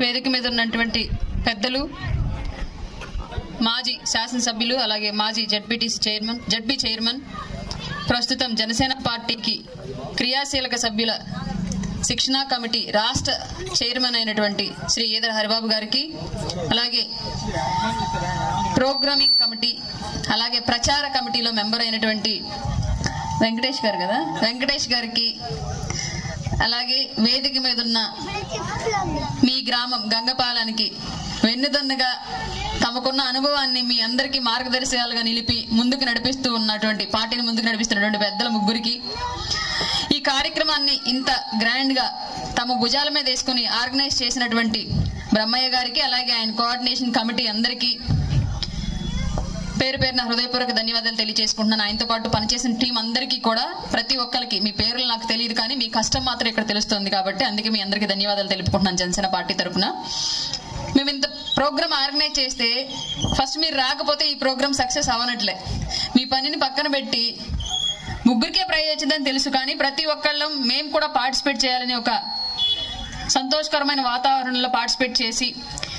వేదిక మీద ఉన్నటువంటి పెద్దలు మాజీ శాసనసభ్యులు అలాగే మాజీ జడ్పీటీసీ చైర్మన్ జడ్పీ చైర్మన్ ప్రస్తుతం జనసేన పార్టీకి క్రియాశీలక సభ్యుల శిక్షణా కమిటీ రాష్ట్ర చైర్మన్ అయినటువంటి శ్రీ ఈదర హరిబాబు గారికి అలాగే ప్రోగ్రామింగ్ కమిటీ అలాగే ప్రచార కమిటీలో మెంబర్ అయినటువంటి వెంకటేష్ గారు కదా? వెంకటేష్ గారికి అలాగే వేదిక మీద ఉన్న మీ గ్రామం గంగపాలానికి వెన్నుదన్నుగా తమకున్న అనుభవాన్ని మీ అందరికీ మార్గదర్శకాలుగా నిలిపి ముందుకు నడిపిస్తూ ఉన్నటువంటి పార్టీని ముందుకు నడిపిస్తున్నటువంటి పెద్దల ముగ్గురికి ఈ కార్యక్రమాన్ని ఇంత గ్రాండ్గా తమ భుజాల మీద వేసుకుని ఆర్గనైజ్ చేసినటువంటి బ్రహ్మయ్య గారికి అలాగే ఆయన కోఆర్డినేషన్ కమిటీ అందరికీ పేరు పేరున హృదయపూర్వక ధన్యవాదాలు తెలియజేసుకుంటున్నాను. ఆయనతో పాటు పనిచేసిన టీం అందరికీ కూడా ప్రతి ఒక్కరికి మీ పేర్లు నాకు తెలియదు కానీ మీ కష్టం మాత్రం ఇక్కడ తెలుస్తుంది కాబట్టి అందుకే మీ అందరికీ ధన్యవాదాలు తెలుపుకుంటున్నాను జనసేన పార్టీ తరఫున మేము ఇంత ప్రోగ్రామ్ ఆర్గనైజ్ చేస్తే ఫస్ట్ మీరు రాకపోతే ఈ ప్రోగ్రామ్ సక్సెస్ అవ్వనట్లే. మీ పనిని పక్కన పెట్టి ముగ్గురికే ప్రైజ్ వచ్చిందని తెలుసు కానీ ప్రతి ఒక్కళ్ళం మేము కూడా పార్టిసిపేట్ చేయాలని ఒక సంతోషకరమైన వాతావరణంలో పార్టిసిపేట్ చేసి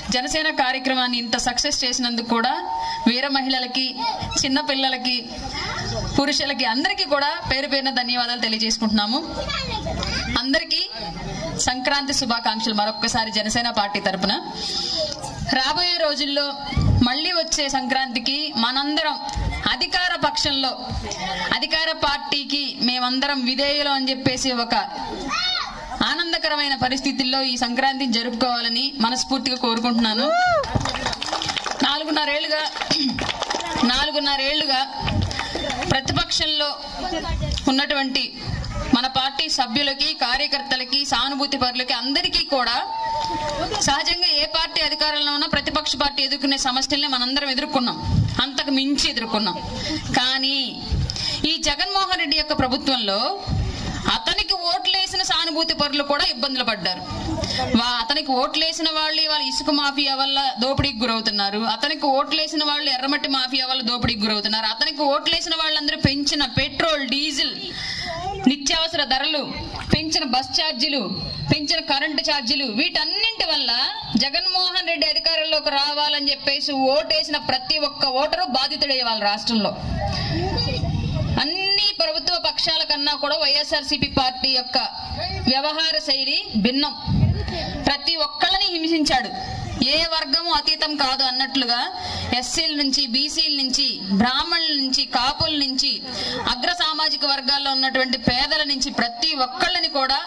జనసేన కార్యక్రమాన్ని ఇంత సక్సెస్ చేసినందుకు కూడా వీర మహిళలకి చిన్న పిల్లలకి పురుషులకి అందరికీ కూడా పేరు పేరున ధన్యవాదాలు తెలియజేసుకుంటున్నాము. అందరికీ సంక్రాంతి శుభాకాంక్షలు. మరొకసారి జనసేన పార్టీ తరపున. రాబోయే రోజుల్లో మళ్ళీ వచ్చే సంక్రాంతికి మనందరం అధికార పక్షంలో అధికార పార్టీకి మేమందరం విధేయులు అని చెప్పేసి ఒక ఆనందకరమైన పరిస్థితుల్లో ఈ సంక్రాంతిని జరుపుకోవాలని మనస్ఫూర్తిగా కోరుకుంటున్నాను. నాలుగున్నరేళ్ళుగా నాలుగున్నరేళ్ళుగా ప్రతిపక్షంలో ఉన్నటువంటి మన పార్టీ సభ్యులకి కార్యకర్తలకి సానుభూతి పరులకి అందరికీ కూడా సహజంగా ఏ పార్టీ అధికారంలో ఉన్నా ప్రతిపక్ష పార్టీ ఎదుర్కొనే సమస్యల్ని మనందరం ఎదుర్కొన్నాం. అంతకు మించి ఎదుర్కొన్నాం. కానీ ఈ జగన్మోహన్ రెడ్డి యొక్క ప్రభుత్వంలో అతనికి ఓట్లేసిన సానుభూతి పరులు కూడా ఇబ్బందులు పడ్డారు. అతనికి ఓట్లేసిన వాళ్ళు వాళ్ళ ఇసుక మాఫియా వల్ల దోపిడీకి గురవుతున్నారు. అతనికి ఓట్లేసిన వాళ్ళు ఎర్రమట్టి మాఫియా వల్ల దోపిడీకి గురవుతున్నారు. అతనికి ఓట్లేసిన వాళ్ళందరూ పెంచిన పెట్రోల్ డీజిల్ నిత్యావసర ధరలు పెంచిన బస్ ఛార్జీలు పెంచిన కరెంటు ఛార్జీలు వీటన్నింటి వల్ల జగన్మోహన్ రెడ్డి అధికారంలోకి రావాలని చెప్పేసి ఓటేసిన ప్రతి ఒక్క ఓటరు బాధితుడయ్యే వాళ్ళ రాష్ట్రంలో. అన్ని విపక్షాల పక్షాల కన్నా కూడా వైఎస్ఆర్సీపీ పార్టీ యొక్క వ్యవహార శైలి భిన్నం. ప్రతి ఒక్కళ్ళని హింసించాడు. ఏ వర్గము అతీతం కాదు అన్నట్లుగా ఎస్సీల నుంచి బీసీల నుంచి బ్రాహ్మణుల నుంచి కాపుల నుంచి అగ్ర సామాజిక వర్గాల్లో ఉన్నటువంటి పేదల నుంచి ప్రతి ఒక్కళ్ళని కూడా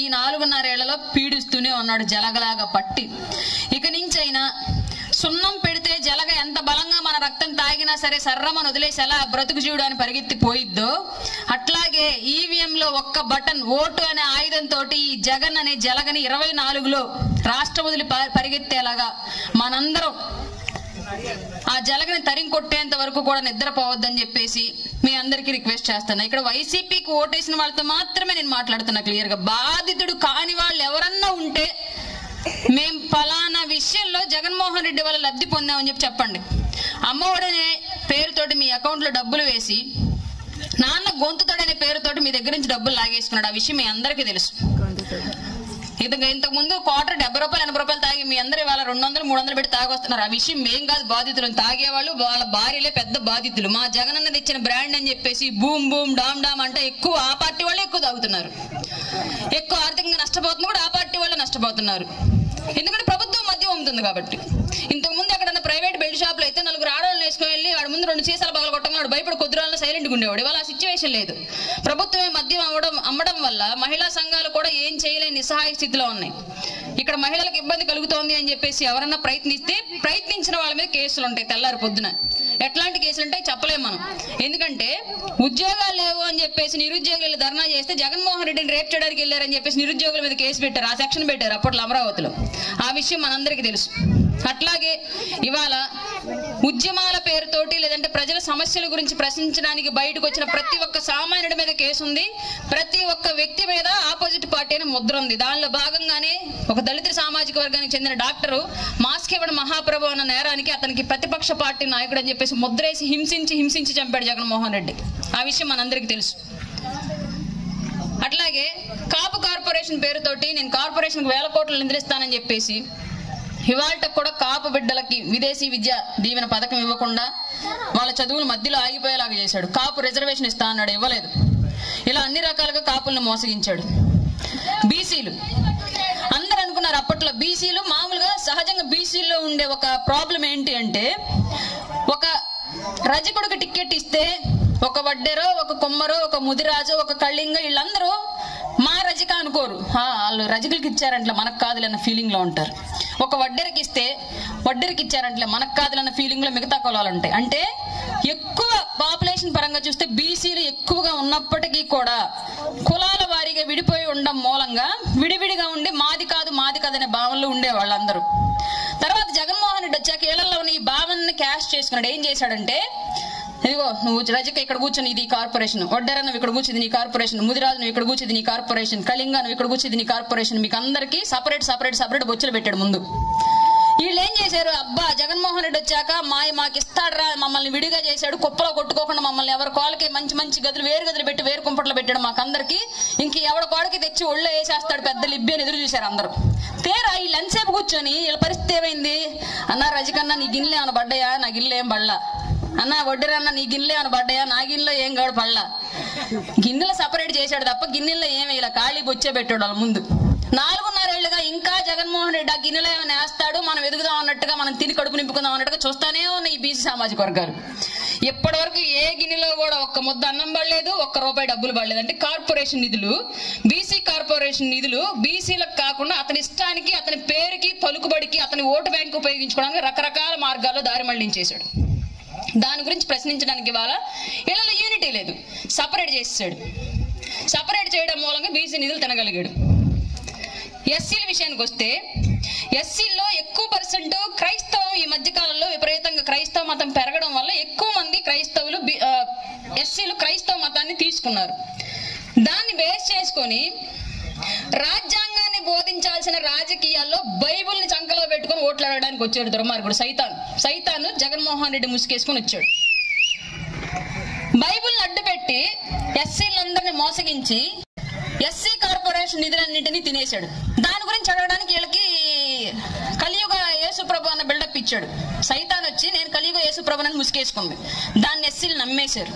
ఈ నాలుగున్నరేళ్ళలో పీడిస్తూనే ఉన్నాడు జలగలాగా పట్టి. ఇక నుంచి అయినా సున్నం పెడితే రక్తం తాగినా సరే సర్రమని వదిలేసి ఎలా బ్రతుకు జీవుడు అని పరిగెత్తి పోయిద్దో అట్లాగే ఈవీఎం లో ఒక్క బటన్ ఓటు అనే ఆయుధంతో ఈ జగన్ అనే జలగని ఇరవై నాలుగులో రాష్ట్రం వదిలి ప- పరిగెత్తేలాగా మనందరం ఆ జలగని తరిం కొట్టేంత వరకు కూడా నిద్రపోవద్దని చెప్పేసి మీ అందరికీ రిక్వెస్ట్ చేస్తున్నా. ఇక్కడ వైసీపీకి ఓటేసిన వాళ్ళతో మాత్రమే నేను మాట్లాడుతున్నా క్లియర్గా. బాధితుడు కాని వాళ్ళు ఎవరన్నా ఉంటే జగన్మోహన్ రెడ్డి వల్ల లబ్ధి పొందామని చెప్పి చెప్పండి. అమ్మఒడనే పేరుతోటి మీ అకౌంట్లో డబ్బులు వేసి నాన్న గొంతుతోడనే పేరుతోటి మీ దగ్గర నుంచి డబ్బులు లాగేసుకున్నాడు. ఆ విషయం మీ అందరికీ తెలుసు. ఇది ఇంతకు ముందు క్వార్టర్ డెబ్బై రూపాయలు ఎనభై రూపాయలు తాగి మీ అందరూ వాళ్ళ రెండు వందలు మూడు వందలు పెట్టి తాగొస్తున్నారు. ఆ విషయం మేం కాదు బాధితులు. తాగేవాళ్ళు వాళ్ళ భార్యలే పెద్ద బాధితులు. మా జగన్ అన్నది ఇచ్చిన బ్రాండ్ అని చెప్పేసి బూమ్ బూమ్ డామ్ డామ్ అంటే ఎక్కువ ఆ పార్టీ వాళ్ళే ఎక్కువ తాగుతున్నారు. ఎక్కువ ఆర్థికంగా నష్టపోతున్నా కూడా ఆ పార్టీ వాళ్ళే నష్టపోతున్నారు. ఎందుకంటే ప్రభుత్వం మద్యం అమ్ముతుంది కాబట్టి. ఇంతకు ముందు ఎక్కడన్నా ప్రైవేట్ బెల్ట్ షాప్లో అయితే నలుగురు ఆడవాళ్ళు వేసుకొని వెళ్ళి వాడి ముందు రెండు చీసాలు పగల కొట్టమన్నాడు భయపడి కొద్ది రోజులు సైలెంట్ ఉండేవాడు. ఇవాళ ఆ సిచ్యువేషన్ లేదు. ప్రభుత్వమే మద్యం అవ్వడం అమ్మడం వల్ల మహిళా సంఘాలు కూడా ఏం చేయలేని నిస్సహాయ స్థితిలో ఉన్నాయి. ఇక్కడ మహిళలకు ఇబ్బంది కలుగుతోంది అని చెప్పేసి ఎవరన్నా ప్రయత్నిస్తే ప్రయత్నించిన వాళ్ళ మీద కేసులు ఉంటాయి తెల్లారి పొద్దున. ఎట్లాంటి కేసులు ఉంటాయి చెప్పలేము మనం. ఎందుకంటే ఉద్యోగాలు లేవు అని చెప్పేసి నిరుద్యోగులు ధర్నా చేస్తే జగన్మోహన్ రెడ్డిని రేప్ చేయడానికి వెళ్ళారని చెప్పేసి నిరుద్యోగుల మీద కేసు పెట్టారు ఆ సెక్షన్ పెట్టారు అప్పట్లో అమరావతిలో. ఆ విషయం మనందరికీ తెలుసు. అట్లాగే ఇవాళ ఉద్యమాల పేరుతోటి లేదంటే ప్రజల సమస్యల గురించి ప్రశ్నించడానికి బయటకు వచ్చిన ప్రతి ఒక్క సామాన్యుడి మీద కేసు ఉంది. ప్రతి ఒక్క వ్యక్తి మీద ఆపోజిట్ పార్టీ అని ముద్ర ఉంది. దానిలో భాగంగానే ఒక దళిత సామాజిక వర్గానికి చెందిన డాక్టరు మాస్క్ ఇవ్వడం మహాప్రభు అన్న నేరానికి అతనికి ప్రతిపక్ష పార్టీ నాయకుడు అని చెప్పేసి ముద్రేసి హింసించి హింసించి చంపాడు జగన్మోహన్ రెడ్డి. ఆ విషయం మనందరికీ తెలుసు. అట్లాగే కాపు కార్పొరేషన్ పేరుతోటి నేను కార్పొరేషన్కి వేల కోట్లు నిద్రిస్తానని చెప్పేసి ఇవాళ కూడా కాపు బిడ్డలకి విదేశీ విద్య దీవెన పథకం ఇవ్వకుండా వాళ్ళ చదువులు మధ్యలో ఆగిపోయేలాగా చేశాడు. కాపు రిజర్వేషన్ ఇస్తా అన్నాడు ఇవ్వలేదు. ఇలా అన్ని రకాలుగా కాపులను మోసగించాడు. బీసీలు. అందరు అనుకున్నారు అప్పట్లో బీసీలు మామూలుగా సహజంగా బీసీలో ఉండే ఒక ప్రాబ్లం ఏంటి అంటే రజకుడికి టికెట్ ఇస్తే ఒక వడ్డెరో ఒక కొమ్మరో ఒక ముదిరాజు ఒక కళింగ వీళ్ళందరూ మా రజిక అనుకోరు. వాళ్ళు రజకులకి ఇచ్చారంటే మనకు కాదులన్న ఫీలింగ్లో ఫీలింగ్లో ఉంటారు. ఒక వడ్డెరకి ఇస్తే వడ్డెరకి ఇచ్చారంటే మనకు కాదులన్న ఫీలింగ్లో మిగతా కులాలు ఉంటాయి. అంటే ఎక్కువ పాపులేషన్ పరంగా చూస్తే బీసీలు ఎక్కువగా ఉన్నప్పటికీ కూడా కులాల వారీగా విడిపోయి ఉండడం మూలంగా విడివిడిగా ఉండి మాది కాదు మాది కాదనే భావనలో ఉండే వాళ్ళందరూ. జగన్మోహన్ రెడ్డి వచ్చాక ఏళ్ళలో ఉన్న ఈ భావనని క్యాష్ చేసుకున్నాడు. ఏం చేశాడంటే ఇదిగో నువ్వు రజక ఇక్కడ కూర్చొని ఇది కార్పొరేషన్ వడ్డెర నువ్వు ఇక్కడ కూర్చుంది నీ కార్పొరేషన్ ముదిరాజు నువ్వు ఇక్కడ కూర్చుంది నీ కార్పొరేషన్ కళింగ నువ్వు ఇక్కడ కూర్చుంది నీ కార్పొరేషన్ మీకు అందరికీ సపరేట్ సపరేట్ సపరేట్ బొచ్చులు పెట్టాడు ముందు. వీళ్ళు ఏం చేశారు? అబ్బా జగన్మోహన్ రెడ్డి వచ్చాక మాయ మాకు ఇస్తాడరా మమ్మల్ని విడిగా చేశాడు కుప్పలో కొట్టుకోకుండా మమ్మల్ని ఎవరి కోళ్ళకి మంచి మంచి గదులు వేరు గదులు పెట్టి వేరు కుంపట్లో పెట్టాడు మాకందరికి. ఇంక ఎవడ కోడకి తెచ్చి ఒళ్ళో వేసేస్తాడు పెద్ద లిబ్బి అని ఎదురు చూశారు అందరూ. తేరా వీళ్ళు ఎంతసేపు కూర్చొని వీళ్ళ పరిస్థితి ఏమైంది? అన్నా రజకన్నా నీ గిన్నెలు ఏమైనా పడ్డాయా? నా గిన్నెలు ఏం పడలా. అన్న వడ్డీరన్న నీ గిన్నెలు ఏమైనా పడ్డాయా? నా గిన్నెలో ఏం కాడు పడలా. గిన్నెలు సపరేట్ చేశాడు తప్ప గిన్నెల్లో ఏమి ఇలా ఖాళీ బొచ్చే పెట్టాడు వాళ్ళ ముందు. నాలుగున్నరేళ్ళుగా ఇంకా జగన్మోహన్ రెడ్డి ఆ గిన్నెలో ఏమైనా వేస్తాడు? మనం ఎదుగుదాం అన్నట్టుగా మనం తిని కడుపు నింపుకుందాం అన్నట్టుగా చూస్తానే ఉన్నాయి ఈ బీసీ సామాజిక వర్గాలు. ఇప్పటి వరకు ఏ గిన్నెలో కూడా ఒక్క ముద్ద అన్నం పడలేదు ఒక్క రూపాయి డబ్బులు పడలేదు. అంటే కార్పొరేషన్ నిధులు బీసీ కార్పొరేషన్ నిధులు బీసీలకు కాకుండా అతని ఇష్టానికి అతని పేరుకి పలుకుబడికి అతని ఓటు బ్యాంకు ఉపయోగించుకోవడానికి రకరకాల మార్గాల్లో దారి మళ్ళించేశాడు. దాని గురించి ప్రశ్నించడానికి ఇవాళ ఇళ్ళలో యూనిటీ లేదు. సపరేట్ చేసాడు సపరేట్ చేయడం మూలంగా బీసీ నిధులు తినగలిగాడు. ఎస్సీల విషయానికి వస్తే ఎస్సీల్లో ఎక్కువ పర్సెంట్ క్రైస్తవం ఈ మధ్య కాలంలో విపరీతంగా క్రైస్తవ మతం పెరగడం వల్ల ఎక్కువ మంది క్రైస్తవులు ఎస్సీలు క్రైస్తవ మతాన్ని తీసుకున్నారు. దాన్ని బేస్ చేసుకొని రాజ్యాంగాన్ని బోధించాల్సిన రాజకీయాల్లో బైబిల్ని చంకలో పెట్టుకుని ఓట్లు అడగడానికి వచ్చాడు దుర్మార్గుడు సైతాన్. సైతాను జగన్మోహన్ రెడ్డి ముసుకేసుకొని వచ్చాడు. బైబిల్ని అడ్డుపెట్టి ఎస్సీలందరినీ మోసగించి ఎస్సీ కార్పొరేషన్ నిధులన్నింటినీ తినేశాడు. దాని గురించి అడగడానికి వీళ్ళకి కలియుగ యేసుప్రభు అన్న బిల్డప్ ఇచ్చాడు. సైతాన్ వచ్చి నేను కలియుగ యేసుప్రభు అని ముసుకేసుకుంది దాన్ని ఎస్సీలు నమ్మేశారు.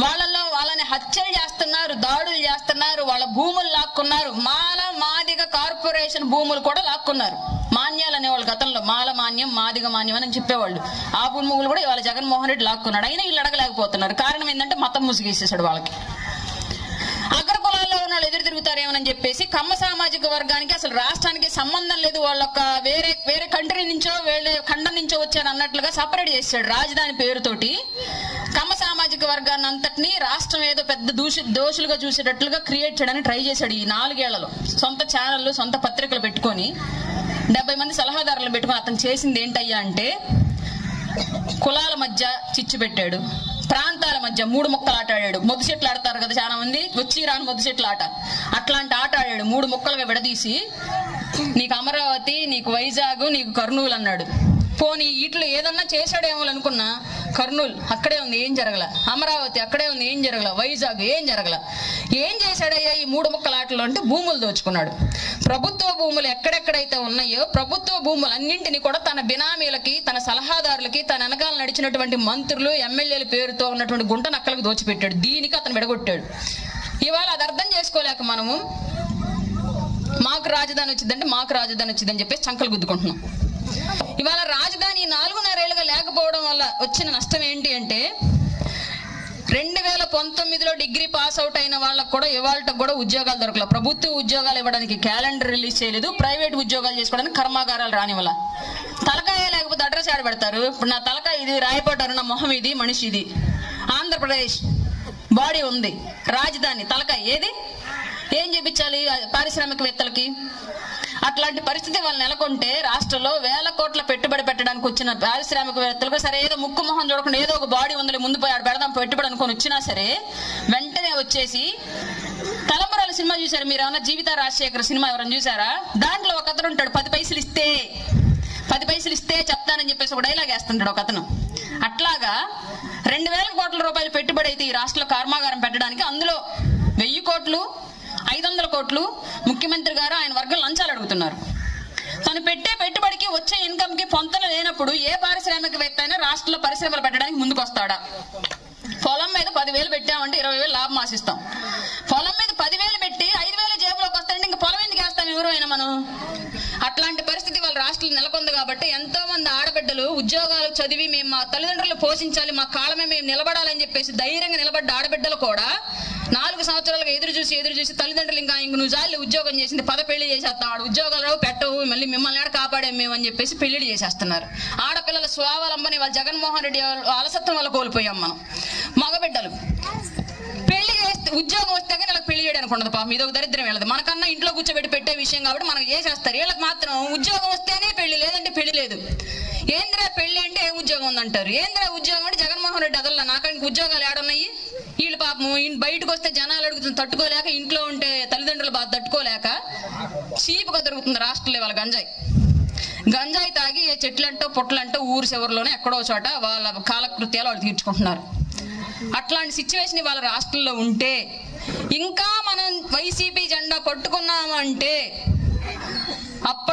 వాళ్ళల్లో వాళ్ళని హత్యలు చేస్తున్నారు దాడులు చేస్తున్నారు వాళ్ళ భూములు లాక్కున్నారు మాల మాదిగ కార్పొరేషన్ భూములు కూడా లాక్కున్నారు. మాన్యాలు అనేవాళ్ళు గతంలో మాల మాన్యం మాదిగ మాన్యం అని చెప్పేవాళ్ళు. ఆ భూములు కూడా ఇవాళ జగన్మోహన్ రెడ్డి లాక్కున్నాడు. అయినా వీళ్ళు అడగలేకపోతున్నారు. కారణం ఏంటంటే మతం ముసుగేసేసాడు వాళ్ళకి. ఉన్న చెప్పేసి కమ్మ సామాజిక వర్గానికి అసలు రాష్ట్రానికి సంబంధం లేదు. వాళ్ళొక్క వేరే వేరే కంట్రీ నుంచో వేరే ఖండం నుంచో వచ్చారు అన్నట్లుగా సపరేట్ చేశాడు రాజధాని పేరుతోటి. కమ్మ సామాజిక వర్గాన్ని అంతటిని రాష్ట్రం ఏదో పెద్ద దూషి దోషులుగా చూసేటట్లుగా క్రియేట్ చేయడానికి ట్రై చేశాడు ఈ నాలుగేళ్ళలో. సొంత ఛానళ్ళు సొంత పత్రికలు పెట్టుకొని డెబ్బై మంది సలహాదారులు పెట్టుకొని అతను చేసింది ఏంటయ్యా అంటే కులాల మధ్య చిచ్చు పెట్టాడు. ప్రాంతాల మధ్య మూడు ముక్కలు ఆట ఆడాడు. మొద్దు చెట్లు ఆడతారు కదా చాలా మంది. వచ్చి రాని మొద్దు చెట్లు ఆట. అట్లాంటి ఆట ఆడాడు. మూడు ముక్కలుగా విడదీసి నీకు అమరావతి నీకు వైజాగ్ నీకు కర్నూలు అన్నాడు. పోనీ వీటిలో ఏదన్నా చేశాడేమో అనుకున్నా కర్నూలు అక్కడే ఉంది ఏం జరగల? అమరావతి అక్కడే ఉంది ఏం జరగల? వైజాగ్ ఏం జరగల? ఏం చేశాడయ్యా ఈ మూడు ముక్కల ఆటలు అంటే భూములు దోచుకున్నాడు. ప్రభుత్వ భూములు ఎక్కడెక్కడైతే ఉన్నాయో ప్రభుత్వ భూములు అన్నింటినీ కూడా తన బినామీలకి తన సలహాదారులకి తన వెనకాల నడిచినటువంటి మంత్రులు ఎమ్మెల్యేల పేరుతో ఉన్నటువంటి గుంట నక్కలకు దోచిపెట్టాడు. దీనికి అతను విడగొట్టాడు. ఇవాళ అది అర్థం చేసుకోలేక మనము మాకు రాజధాని వచ్చిందంటే మాకు రాజధాని వచ్చిందని చెప్పేసి చంకలు గుద్దుకుంటున్నాం. ఇవాళ రాజధాని నాలుగున్నరేళ్ళుగా లేకపోవడం వల్ల వచ్చిన నష్టం ఏంటి అంటే రెండు వేల పంతొమ్మిదిలో డిగ్రీ పాస్ అవుట్ అయిన వాళ్ళకు కూడా ఇవాళ కూడా ఉద్యోగాలు దొరకలేదు ప్రభుత్వ ఉద్యోగాలు ఇవ్వడానికి క్యాలెండర్ రిలీజ్ చేయలేదు ప్రైవేట్ ఉద్యోగాలు చేసుకోవడానికి కర్మాగారాలు రానివల్ల తలకాయ లేకపోతే అడ్రస్ ఆడ పెడతారు? ఇప్పుడు నా తలకాయ ఇది రాయపడ్డారు నా మొహం ఇది మనిషి ఇది. ఆంధ్రప్రదేశ్ బాడీ ఉంది రాజధాని తలకాయ ఏది? ఏం చూపించాలి పారిశ్రామికవేత్తలకి? అట్లాంటి పరిస్థితి వాళ్ళు నెలకొంటే రాష్ట్రంలో వేల కోట్ల పెట్టుబడి పెట్టడానికి వచ్చిన పారిశ్రామికవేత్తలకు సరే ఏదో ముక్కు మొహం చూడకుండా ఏదో ఒక బాడీ ఉందిలే ముందు పోయి ఆడ పెడదాం పెట్టుబడి అనుకుని వచ్చినా సరే వెంటనే వచ్చేసి తలంబరాల సినిమా చూసారు మీరు? ఏమన్నా జీవిత రాజశేఖర్ సినిమా ఎవరైనా చూసారా దాంట్లో ఒక అతను ఉంటాడు పది పైసలు ఇస్తే పది పైసలు ఇస్తే చెప్తానని చెప్పేసి ఒక డైలాగ్ వేస్తుంటాడు ఒక అతను. అట్లాగా రెండు వేల కోట్ల రూపాయలు పెట్టుబడి అయితే ఈ రాష్ట్రంలో కర్మాగారం పెట్టడానికి అందులో వెయ్యి కోట్లు ఐదు వందల కోట్లు ముఖ్యమంత్రి గారు ఆయన వర్గం లంచాలు అడుగుతున్నారు. తను పెట్టే పెట్టుబడికి వచ్చే ఇన్కమ్కి పొంతన లేనప్పుడు ఏ పారిశ్రామికవేత్త అయినా రాష్ట్రంలో పరిశ్రమలు పెట్టడానికి ముందుకు వస్తాడా పొలం మీద పదివేలు పెట్టామంటే ఇరవై వేలు లాభం ఆశిస్తాం పొలం మీద పదివేలు పెట్టి ఐదు వేలు జేబులోకి వస్తాయంటే ఇంకా పొలం ఎందుకు వేస్తాం ఎవరు అయినా మనం అట్లాంటి పరిస్థితి వాళ్ళ రాష్ట్రంలో నెలకొంది కాబట్టి ఎంతో మంది ఆడబిడ్డలు ఉద్యోగాలు చదివి మేము మా తల్లిదండ్రులు పోషించాలి మా కాలమే మేము నిలబడాలని చెప్పేసి ధైర్యంగా నిలబడ్డ ఆడబిడ్డలు కూడా నాలుగు సంవత్సరాలుగా ఎదురు చూసి ఎదురు చూసి తల్లిదండ్రులు ఇంకా ఇంక నువ్వు జాలి ఉద్యోగం చేసింది పద పెళ్ళి చేసేస్తాం ఆడ ఉద్యోగాలు రావు పెట్టవు మళ్ళీ మిమ్మల్ని ఆడ కాపాడే మేము అని చెప్పేసి పెళ్ళి చేసేస్తున్నారు. ఆడపిల్లల స్వావలంబని వాళ్ళ జగన్మోహన్ రెడ్డి వాళ్ళ అలసత్వం వల్ల కోల్పోయాం మనం. మగబిడ్డలు. పెళ్ళి చేస్తే ఉద్యోగం వస్తే కానీ వాళ్ళకి పెళ్ళి చేయడానికి ఉండదు పాపం. ఇది ఒక దరిద్రం వెళ్ళదు. మనకన్నా ఇంట్లో కూర్చోబెట్టి పెట్టే విషయం కాబట్టి మనకు చేసేస్తారు వీళ్ళకి మాత్రం ఉద్యోగం వస్తేనే పెళ్ళి లేదంటే పెళ్ళి లేదు. ఏంద్రా పెళ్ళి అంటే ఏ ఉద్యోగం ఉందంటారు? ఏంద్రా ఉద్యోగం అంటే జగన్మోహన్ రెడ్డి అదల్లా? నాకానికి ఉద్యోగాలు ఏడున్నాయి? వీళ్ళు పాపం బయటకు వస్తే జనాలు అడుగుతుంది తట్టుకోలేక ఇంట్లో ఉంటే తల్లిదండ్రులు బాధ తట్టుకోలేక చీపుగా దొరుకుతుంది రాష్ట్రంలో వాళ్ళ గంజాయి. గంజాయి తాగి ఏ చెట్లంటో పొట్లంటో ఊరు చివరిలోనే ఎక్కడో చోట వాళ్ళ కాలకృత్యాలు వాళ్ళు తీర్చుకుంటున్నారు. అట్లాంటి సిచ్యువేషన్ వాళ్ళ రాష్ట్రంలో ఉంటే ఇంకా మనం వైసీపీ జెండా పట్టుకున్నామంటే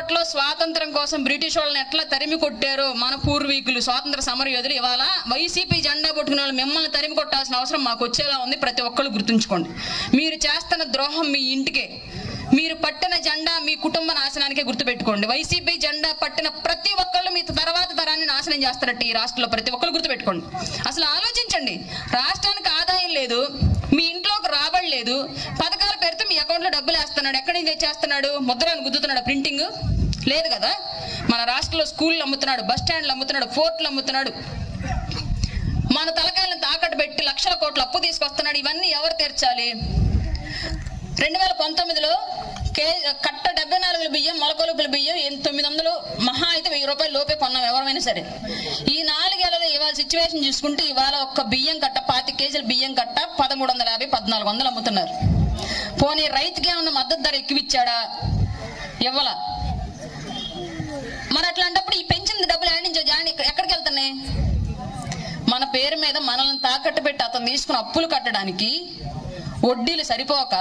అప్పట్లో స్వాతంత్రం కోసం బ్రిటిష్ వాళ్ళని ఎట్లా తరిమి కొట్టారో మన పూర్వీకులు స్వాతంత్ర సమరయోధులు ఇవాళ వైసీపీ జెండా పట్టుకునే వాళ్ళు మిమ్మల్ని తరిమి కొట్టాల్సిన అవసరం మాకు వచ్చేలా ఉంది ప్రతి ఒక్కళ్ళు గుర్తుంచుకోండి. మీరు చేస్తున్న ద్రోహం మీ ఇంటికే. మీరు పట్టిన జెండా మీ కుటుంబ నాశనానికే గుర్తుపెట్టుకోండి. వైసీపీ జెండా పట్టిన ప్రతి ఒక్కళ్ళు మీ తర్వాత తరాన్ని నాశనం చేస్తారట ఈ రాష్ట్రంలో ప్రతి ఒక్కళ్ళు గుర్తుపెట్టుకోండి. అసలు ఆలోచించండి. రాష్ట్రానికి ఆదాయం లేదు. ఇంట్లోకి రాబడలేదు. పథకాలు పథకాల మీ అకౌంట్లో డబ్బులు వేస్తున్నాడు. ఎక్కడి నుంచి తెచ్చేస్తున్నాడు? ముద్రను గుద్దుతున్నాడు. ప్రింటింగ్? లేదు కదా? మన రాష్ట్రంలో స్కూళ్ళు అమ్ముతున్నాడు బస్ స్టాండ్లు అమ్ముతున్నాడు ఫోర్ట్లు అమ్ముతున్నాడు. మన తలకాయలను తాకట్టు పెట్టి లక్షల కోట్ల అప్పు తీసుకొస్తున్నాడు. ఇవన్నీ ఎవరు తీర్చాలి? రెండు వేల పంతొమ్మిదిలో కే కట్ట డెబ్బై నాలుగు బియ్యం మొలకొలుపుల బియ్యం తొమ్మిది వందలు మహా అయితే వెయ్యి రూపాయలు లోపే కొన్నాం ఎవరైనా సరే. ఈ నాలుగు ఇవాళ సిచ్యువేషన్ చూసుకుంటే ఇవాళ ఒక్క బియ్యం కట్ట పాతి కేజీల బియ్యం కట్ట పదమూడు వందల యాభై పద్నాలుగు వందలు అమ్ముతున్నారు. పోనీ రైతుకి ఏమన్నా మద్దతు ధర ఎక్కువిచ్చాడా? ఇవ్వాల? మరి అట్లాంటప్పుడు ఈ పెంచిన డబ్బులు ఎక్కడి నుంచి జాయిన్ ఎక్కడికి వెళ్తున్నాయి? మన పేరు మీద మనల్ని తాకట్టు పెట్టి అతను తీసుకున్న అప్పులు కట్టడానికి వడ్డీలు సరిపోక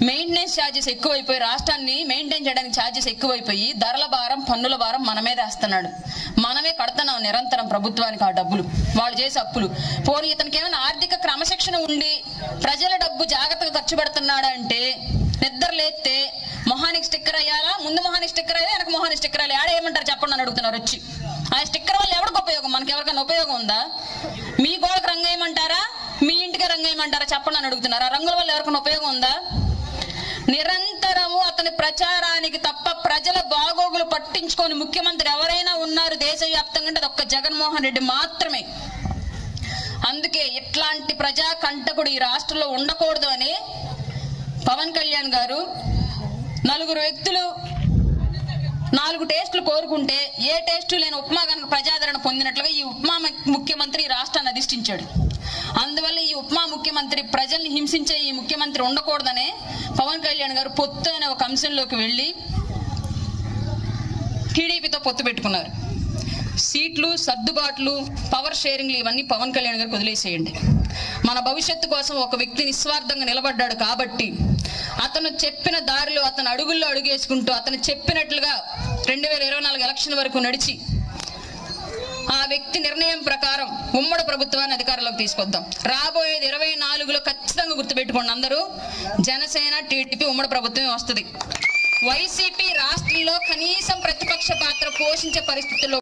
మెయింటెనెన్స్ ఛార్జెస్ ఎక్కువైపోయి రాష్ట్రాన్ని మెయింటైన్ చేయడానికి ఛార్జెస్ ఎక్కువైపోయి ధరల భారం పన్నుల భారం మన మీద వేస్తున్నాడు. మనమే కడుతున్నాం నిరంతరం ప్రభుత్వానికి ఆ డబ్బులు వాళ్ళు చేసే అప్పులు. పోనీ ఇతనికి ఏమైనా ఆర్థిక క్రమశిక్షణ ఉండి ప్రజల డబ్బు జాగ్రత్తగా ఖర్చు పెడుతున్నాడు అంటే నిద్ర లేస్తే మొహానికి స్టిక్కర్ అయ్యాలా ముందు మొహానికి స్టిక్కర్ అయ్యాలా వెనక మొహానికి స్టిక్కర్ అయ్యాలి ఆడ ఏమంటారు చెప్పండి అని అడుగుతున్నారు వచ్చి. ఆ స్టిక్కర్ వల్ల ఎవరికి ఉపయోగం? మనకి ఎవరికైనా ఉపయోగం ఉందా? మీ గోడకు రంగు వేయమంటారా? మీ ఇంటికి రంగు వేయమంటారా? చెప్పండి అని అడుగుతున్నారు. ఆ రంగుల వల్ల ఎవరికైనా ఉపయోగం ఉందా? నిరంతరము అతని ప్రచారానికి తప్ప ప్రజల బాగోగులు పట్టించుకొని ముఖ్యమంత్రి ఎవరైనా ఉన్నారు దేశవ్యాప్తంగా అంటే ఒక్క జగన్మోహన్ రెడ్డి మాత్రమే. అందుకే ఇట్లాంటి ప్రజా కంటకుడు ఈ రాష్ట్రంలో ఉండకూడదు అని పవన్ కళ్యాణ్ గారు నలుగురు వ్యక్తులు నాలుగు టేస్టులు కోరుకుంటే ఏ టేస్టు లేని ఉప్మా కనుక ప్రజాదరణ పొందినట్లుగా ఈ ఉప్మా ముఖ్యమంత్రి రాష్ట్రాన్ని అధిష్ఠించాడు. అందువల్ల ఈ ఉప్మా ముఖ్యమంత్రి ప్రజల్ని హింసించే ఈ ముఖ్యమంత్రి ఉండకూడదనే పవన్ కళ్యాణ్ గారు పొత్తు అనే ఒక అంశంలోకి వెళ్ళి టీడీపీతో పొత్తు పెట్టుకున్నారు. సీట్లు సర్దుబాట్లు పవర్ షేరింగ్లు ఇవన్నీ పవన్ కళ్యాణ్ గారికి వదిలేసేయండి. మన భవిష్యత్తు కోసం ఒక వ్యక్తి నిస్వార్థంగా నిలబడ్డాడు కాబట్టి అతను చెప్పిన దారిలో అతను అడుగుల్లో అడుగేసుకుంటూ అతను చెప్పినట్లుగా రెండు వేల ఇరవై నాలుగు ఎలక్షన్ వరకు నడిచి ఆ వ్యక్తి నిర్ణయం ప్రకారం ఉమ్మడి ప్రభుత్వాన్ని అధికారంలోకి తీసుకొద్దాం. రాబోయేది ఇరవై నాలుగులో ఖచ్చితంగా గుర్తుపెట్టుకోండి అందరూ. జనసేన టీడీపీ ఉమ్మడి ప్రభుత్వమే వస్తుంది. వైసీపీ రాష్ట్రంలో కనీసం ప్రతిపక్ష పాత్ర పోషించే పరిస్థితుల్లో